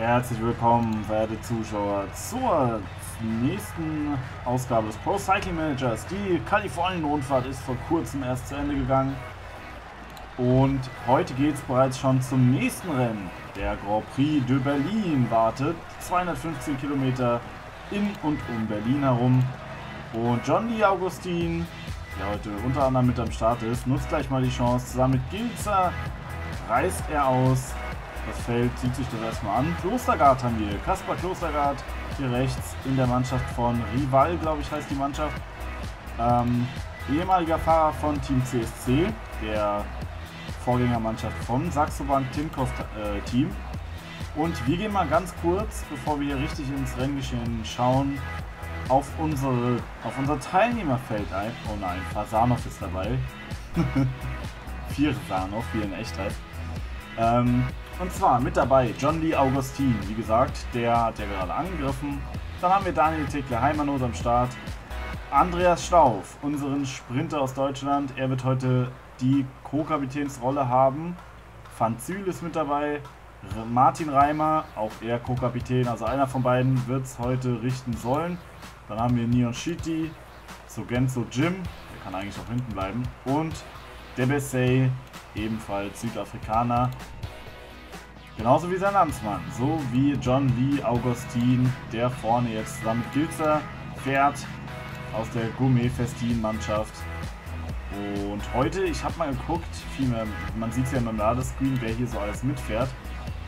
Herzlich willkommen, verehrte Zuschauer, zur nächsten Ausgabe des Pro Cycling Managers. Die Kalifornien-Rundfahrt ist vor kurzem erst zu Ende gegangen. Und heute geht es bereits schon zum nächsten Rennen. Der Grand Prix de Berlin wartet 215 Kilometer in und um Berlin herum. Und John Lee Augustin, der heute unter anderem mit am Start ist, nutzt gleich mal die Chance. Zusammen mit Gilzer reißt er aus. Das Feld zieht sich das erstmal an. Klostergard haben wir. Kaspar Klostergard hier rechts in der Mannschaft von Rival, glaube ich, heißt die Mannschaft. Ähm, ehemaliger Fahrer von Team CSC, der Vorgängermannschaft von Saxo Bank Tinkoff äh, Team. Und wir gehen mal ganz kurz, bevor wir hier richtig ins Renngeschehen schauen, auf, unsere, auf unser Teilnehmerfeld ein. Oh nein, Fasanov ist dabei. Vier Fasanov, wie in Echtheit. Ähm, und zwar mit dabei John Lee Augustin, wie gesagt, der hat ja gerade angegriffen. Dann haben wir Daniel Tickler Heimanot am Start. Andreas Stauf, unseren Sprinter aus Deutschland. Er wird heute die Co-Kapitänsrolle haben. Van Zyl ist mit dabei. Martin Reimer, auch er Co-Kapitän. Also einer von beiden wird es heute richten sollen. Dann haben wir Neon Shitty, Sogenzo Jim, der kann eigentlich auch hinten bleiben. Und Debesay, ebenfalls Südafrikaner. Genauso wie sein Landsmann, so wie John Lee Augustin, der vorne jetzt zusammen mit Gilzer fährt aus der Gourmet-Festin-Mannschaft. Und heute, ich habe mal geguckt, mehr, man sieht es ja im Ladescreen, wer hier so alles mitfährt.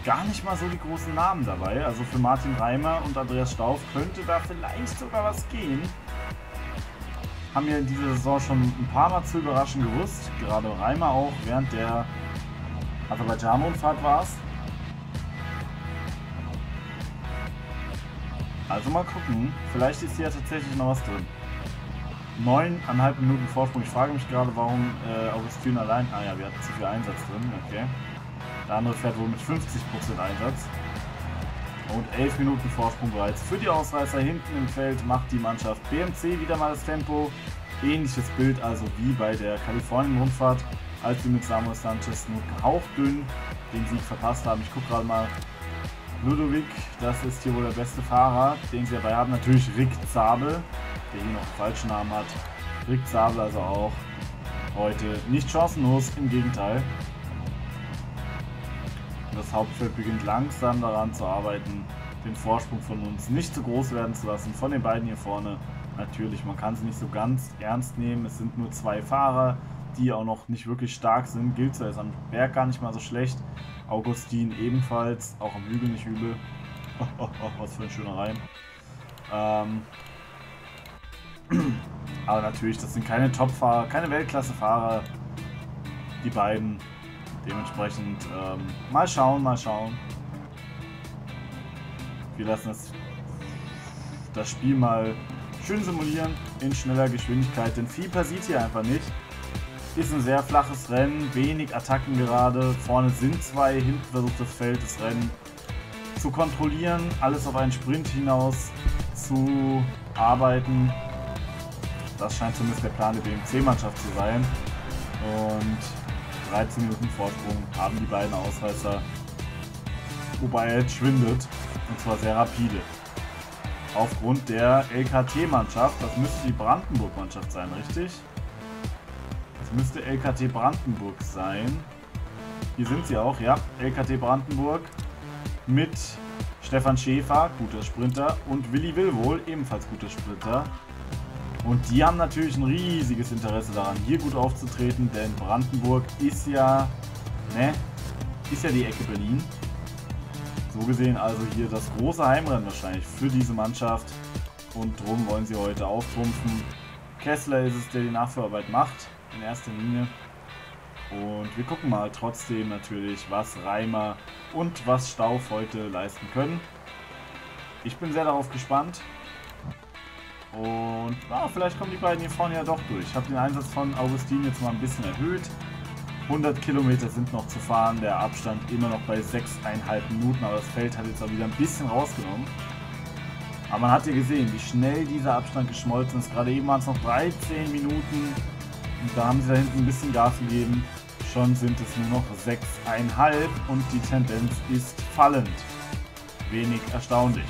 Gar nicht mal so die großen Namen dabei. Also für Martin Reimer und Andreas Stauf könnte da vielleicht sogar was gehen. Haben wir in dieser Saison schon ein paar Mal zu überraschen gewusst. Gerade Reimer auch während der Aserbaidschan-Rundfahrt war es. Also mal gucken. Vielleicht ist hier tatsächlich noch was drin. Neuneinhalb Minuten Vorsprung. Ich frage mich gerade, warum äh, Augustin allein... Ah ja, wir hatten zu viel Einsatz drin. Okay. Der andere fährt wohl mit 50% Einsatz. Und 11 Minuten Vorsprung bereits für die Ausreißer hinten im Feld macht die Mannschaft BMC wieder mal das Tempo. Ähnliches Bild also wie bei der Kalifornien-Rundfahrt, als wir mit Samuel Sanchez nur hauchdünn den Sieg verpasst haben. Ich gucke gerade mal Ludovic, das ist hier wohl der beste Fahrer, den sie dabei haben. Natürlich Rick Zabel, der hier noch einen falschen Namen hat. Rick Zabel also auch heute nicht chancenlos, im Gegenteil. Das Hauptfeld beginnt langsam daran zu arbeiten, den Vorsprung von uns nicht zu groß werden zu lassen. Von den beiden hier vorne natürlich, man kann es nicht so ganz ernst nehmen. Es sind nur zwei Fahrer, die auch noch nicht wirklich stark sind. Gilzer ist am Berg gar nicht mal so schlecht. Augustin ebenfalls, auch am Hügel nicht übel. Was für ein schöner Reim. Ähm aber natürlich, das sind keine Top-Fahrer, keine Weltklasse-Fahrer. Die beiden. Dementsprechend ähm, mal schauen, mal schauen. Wir lassen das, das Spiel mal schön simulieren in schneller Geschwindigkeit, denn viel passiert hier einfach nicht. Ist ein sehr flaches Rennen, wenig Attacken gerade. Vorne sind zwei, hinten versucht das Feld das Rennen zu kontrollieren, alles auf einen Sprint hinaus zu arbeiten. Das scheint zumindest der Plan der BMC-Mannschaft zu sein. Und 13 Minuten Vorsprung haben die beiden Ausreißer, wobei er jetzt schwindet, und zwar sehr rapide. Aufgrund der LKT-Mannschaft, das müsste die Brandenburg-Mannschaft sein, richtig? Müsste LKT Brandenburg sein. Hier sind sie auch, ja. LKT Brandenburg mit Stefan Schäfer, guter Sprinter, und Willi Willwohl, ebenfalls guter Sprinter. Und die haben natürlich ein riesiges Interesse daran, hier gut aufzutreten, denn Brandenburg ist ja, ne, ist ja die Ecke Berlin. So gesehen also hier das große Heimrennen wahrscheinlich für diese Mannschaft. Und drum wollen sie heute auftrumpfen. Kessler ist es, der die Nachführarbeit macht in erster Linie. Und wir gucken mal trotzdem natürlich, was Reimer und was Stauf heute leisten können. Ich bin sehr darauf gespannt. Und ah, vielleicht kommen die beiden hier vorne ja doch durch. Ich habe den Einsatz von Augustin jetzt mal ein bisschen erhöht. 100 Kilometer sind noch zu fahren, der Abstand immer noch bei 6,5 Minuten, aber das Feld hat jetzt auch wieder ein bisschen rausgenommen. Aber man hat ja gesehen, wie schnell dieser Abstand geschmolzen ist. Gerade eben waren es noch 13 Minuten und da haben sie da hinten ein bisschen Gas gegeben. Schon sind es nur noch 6,5 und die Tendenz ist fallend. wenig erstaunlich.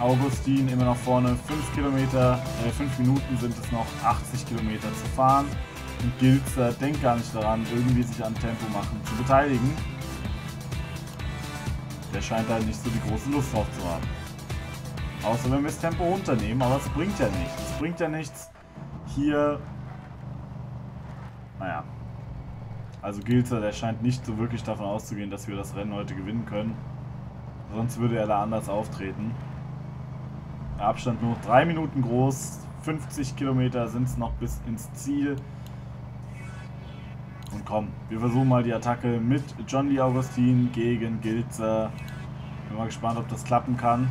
Augustin immer noch vorne, 5 Kilometer, äh, 5 Minuten sind es noch, 80 Kilometer zu fahren. Und Gilzer denkt gar nicht daran, irgendwie sich an Tempo machen zu beteiligen. Der scheint halt nicht so die große Lust drauf zu haben. Außer wenn wir das Tempo runternehmen, aber es bringt ja nichts. Es bringt ja nichts, hier... Naja. Also Gilzer, der scheint nicht so wirklich davon auszugehen, dass wir das Rennen heute gewinnen können. Sonst würde er da anders auftreten. Der Abstand nur noch 3 Minuten groß. 50 Kilometer sind es noch bis ins Ziel. Und komm, wir versuchen mal die Attacke mit John Lee Augustin gegen Gilzer. Bin mal gespannt, ob das klappen kann.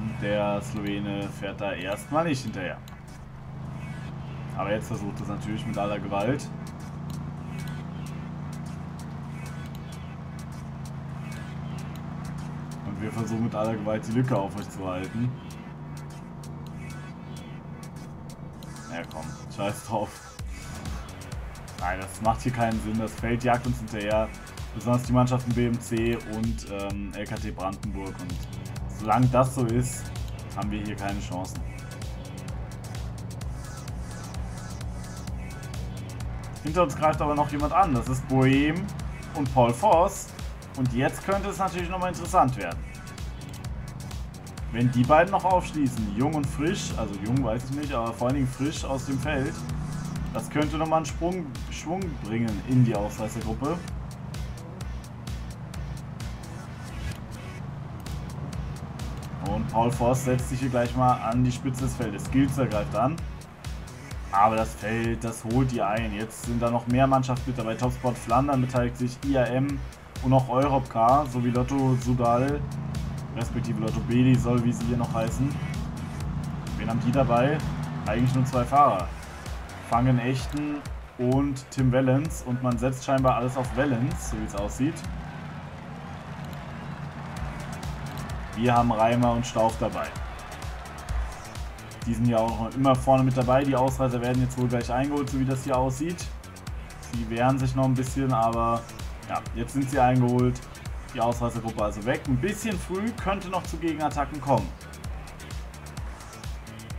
Und der Slowene fährt da erstmal nicht hinterher. Aber jetzt versucht es natürlich mit aller Gewalt. Und wir versuchen mit aller Gewalt die Lücke aufrechtzuerhalten. Ja komm, scheiß drauf. Nein, das macht hier keinen Sinn. Das Feld jagt uns hinterher. Besonders die Mannschaften BMC und ähm, LKT Brandenburg. Und solange das so ist, haben wir hier keine Chancen. Hinter uns greift aber noch jemand an. Das ist Bohem und Paul Voss. Und jetzt könnte es natürlich nochmal interessant werden. Wenn die beiden noch aufschließen, jung und frisch, also jung weiß ich nicht, aber vor allen Dingen frisch aus dem Feld, das könnte nochmal einen Sprung, Schwung bringen in die Ausreißergruppe. Und Paul Forst setzt sich hier gleich mal an die Spitze des Feldes. Gilzer greift an. Aber das Feld, das holt die ein. Jetzt sind da noch mehr Mannschaften mit dabei. Topsport Flandern beteiligt sich, IAM und auch Europcar sowie Lotto Sudal, respektive Lotto Beli soll, wie sie hier noch heißen. Wen haben die dabei? Eigentlich nur zwei Fahrer. Fangen Echten und Tim Wellens und man setzt scheinbar alles auf Wellens, so wie es aussieht. Wir haben Reimer und Stauf dabei. Die sind ja auch immer vorne mit dabei. Die Ausreißer werden jetzt wohl gleich eingeholt, so wie das hier aussieht. Sie wehren sich noch ein bisschen, aber ja, jetzt sind sie eingeholt. Die Ausreißergruppe also weg. Ein bisschen früh könnte noch zu Gegenattacken kommen.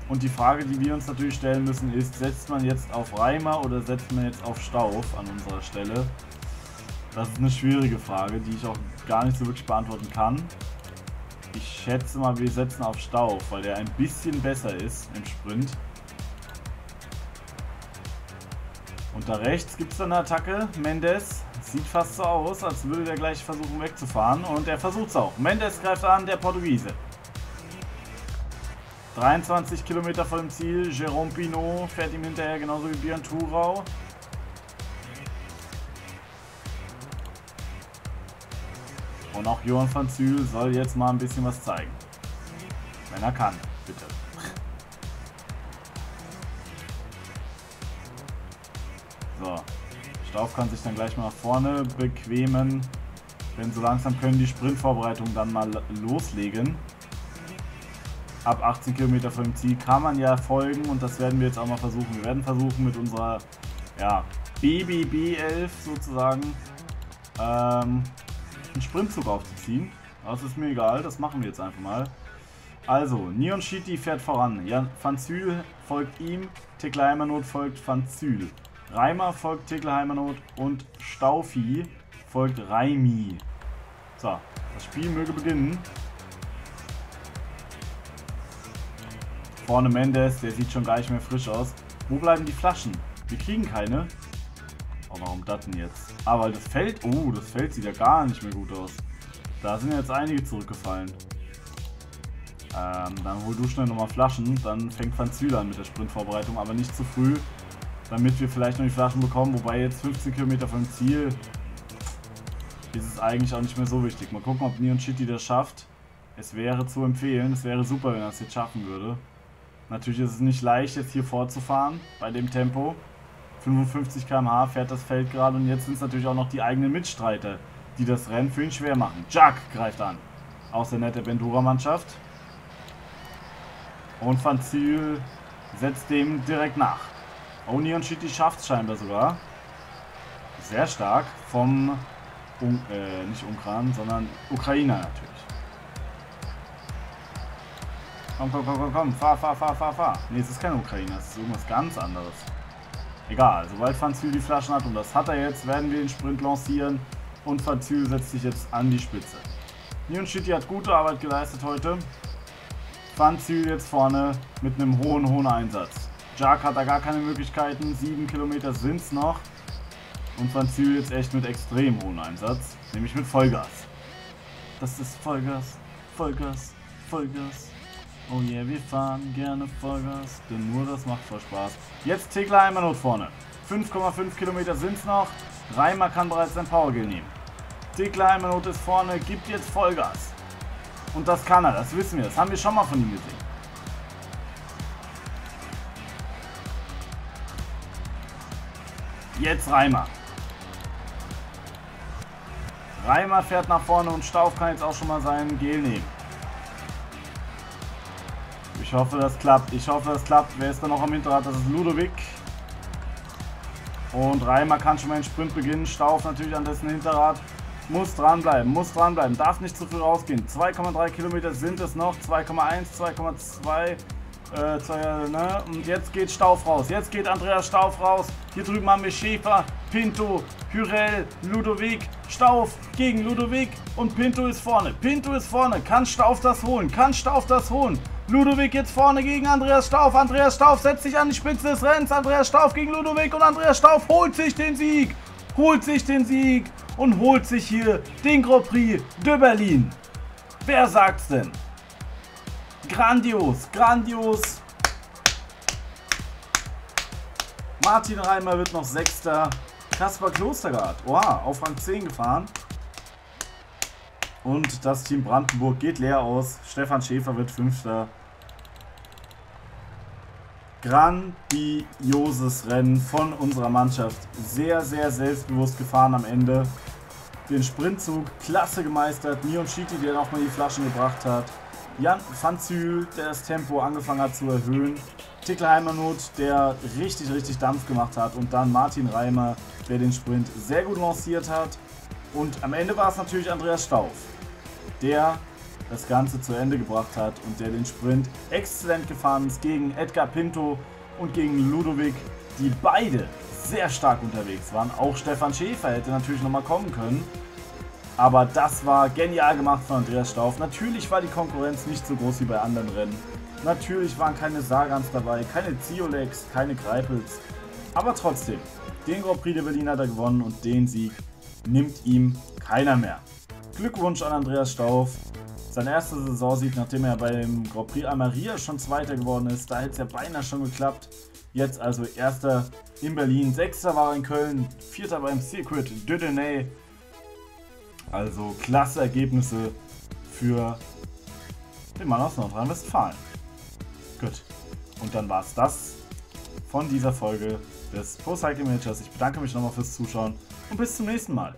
Und die Frage, die wir uns natürlich stellen müssen, ist, setzt man jetzt auf Reimer oder setzt man jetzt auf Stauf an unserer Stelle? Das ist eine schwierige Frage, die ich auch gar nicht so wirklich beantworten kann. Ich schätze mal, wir setzen auf Stauf, weil der ein bisschen besser ist im Sprint. Und da rechts gibt es eine Attacke. Mendes sieht fast so aus, als würde der gleich versuchen wegzufahren. Und er versucht es auch. Mendes greift an, der Portugiese. 23 Kilometer vor dem Ziel. Jérôme Pinot fährt ihm hinterher, genauso wie Björn Thurau. Und auch Johann van Zyl soll jetzt mal ein bisschen was zeigen. Wenn er kann, bitte. So. Stauf kann sich dann gleich mal vorne bequemen. Denn so langsam können die Sprintvorbereitungen dann mal loslegen ab 18 Kilometer vor dem Ziel kann man ja folgen und das werden wir jetzt auch mal versuchen. Wir werden versuchen mit unserer ja, BBB11 sozusagen ähm, einen Sprintzug aufzuziehen. Das ist mir egal, das machen wir jetzt einfach mal. Also, Neon Shitty fährt voran. Jan Van Zyl folgt ihm, Tekla Heimanot folgt Van Zyl. Reimer folgt Tekla Heimanot und Staufi folgt Raimi. So, das Spiel möge beginnen. Vorne Mendes, der sieht schon gar nicht mehr frisch aus. Wo bleiben die Flaschen? Wir kriegen keine. Oh, warum das denn jetzt? Ah, weil das Feld... Oh, das Feld sieht ja gar nicht mehr gut aus. Da sind jetzt einige zurückgefallen. Ähm, dann hol du schnell nochmal Flaschen. Dann fängt Van Zyl an mit der Sprintvorbereitung, aber nicht zu früh. Damit wir vielleicht noch die Flaschen bekommen. Wobei jetzt 15 Kilometer vom Ziel ist es eigentlich auch nicht mehr so wichtig. Mal gucken, ob Neon Shitty das schafft. Es wäre zu empfehlen. Es wäre super, wenn er es jetzt schaffen würde. Natürlich ist es nicht leicht, jetzt hier vorzufahren bei dem Tempo. 55 km/h fährt das Feld gerade und jetzt sind es natürlich auch noch die eigenen Mitstreiter, die das Rennen für ihn schwer machen. Jack greift an. Aus der nette Ventura-Mannschaft. Und Van Zyl setzt dem direkt nach. O'Neill Shitty schafft es scheinbar sogar. Sehr stark vom Un äh, nicht Ungarn, sondern Ukrainer natürlich. Komm, komm, komm, komm, komm, fahr, fahr, fahr, fahr, fahr. Ne, es ist kein Ukrainer, es ist irgendwas ganz anderes. Egal, sobald Fanzül die Flaschen hat, und das hat er jetzt, werden wir den Sprint lancieren. Und Fanzül setzt sich jetzt an die Spitze. Nion Shitty hat gute Arbeit geleistet heute. Fanzül jetzt vorne mit einem hohen, hohen Einsatz. Jark hat da gar keine Möglichkeiten, 7 Kilometer sind es noch. Und Fanzül jetzt echt mit extrem hohem Einsatz, nämlich mit Vollgas. Das ist Vollgas, Vollgas, Vollgas. Oh yeah, wir fahren gerne Vollgas, denn nur das macht voll Spaß. Jetzt Tegler Heimanot vorne. 5,5 Kilometer sind es noch. Reimer kann bereits sein Powergel nehmen. Tegler Heimanot ist vorne, gibt jetzt Vollgas. Und das kann er, das wissen wir, das haben wir schon mal von ihm gesehen. Jetzt Reimer. Reimer fährt nach vorne und Stauf kann jetzt auch schon mal seinen Gel nehmen. Ich hoffe, das klappt. Ich hoffe, das klappt. Wer ist da noch am Hinterrad? Das ist Ludovic. Und Reimer kann schon mal den Sprint beginnen. Stauf natürlich an dessen Hinterrad. Muss dranbleiben, muss dranbleiben. Darf nicht zu früh rausgehen. 2,3 Kilometer sind es noch. 2,1, 2,2. Äh, zwei, ne? Und jetzt geht Stauf raus. Jetzt geht Andreas Stauf raus. Hier drüben haben wir Schäfer, Pinto, Hyrel, Ludovic. Stauf gegen Ludovic und Pinto ist vorne. Pinto ist vorne. Kann Stauf das holen? Kann Stauf das holen? Ludovic jetzt vorne gegen Andreas Stauf. Andreas Stauf setzt sich an die Spitze des Rennens. Andreas Stauf gegen Ludovic und Andreas Stauf holt sich den Sieg. Holt sich den Sieg und holt sich hier den Grand Prix de Berlin. Wer sagt's denn? Grandios, grandios. Martin Reimer wird noch Sechster. Kaspar Klostergart, wow, auf Rang 10 gefahren. Und das Team Brandenburg geht leer aus. Stefan Schäfer wird Fünfter. Grandioses Rennen von unserer Mannschaft. Sehr, sehr selbstbewusst gefahren am Ende. Den Sprintzug klasse gemeistert. Mion Schiti, der nochmal die Flaschen gebracht hat. Jan Fanzül, der das Tempo angefangen hat zu erhöhen. Tickler Heimanot, der richtig, richtig Dampf gemacht hat. Und dann Martin Reimer, der den Sprint sehr gut lanciert hat. Und am Ende war es natürlich Andreas Stauf, der das Ganze zu Ende gebracht hat und der den Sprint exzellent gefahren ist gegen Edgar Pinto und gegen Ludovic, die beide sehr stark unterwegs waren. Auch Stefan Schäfer hätte natürlich nochmal kommen können. Aber das war genial gemacht von Andreas Stauf. Natürlich war die Konkurrenz nicht so groß wie bei anderen Rennen. Natürlich waren keine Sagans dabei, keine Ziolex, keine Greipels. Aber trotzdem, den Grand Prix de Berlin hat er gewonnen und den Sieg nimmt ihm keiner mehr. Glückwunsch an Andreas Stauf. Sein erster Saisonsieg, nachdem er beim Grand Prix Amaria schon Zweiter geworden ist. Da hätte es ja beinahe schon geklappt. Jetzt also Erster in Berlin, Sechster war in Köln, Vierter beim Circuit de Denay. Also klasse Ergebnisse für den Mann aus Nordrhein-Westfalen. Gut. Und dann war es das von dieser Folge des Pro Cycling Managers. Ich bedanke mich nochmal fürs Zuschauen und bis zum nächsten Mal.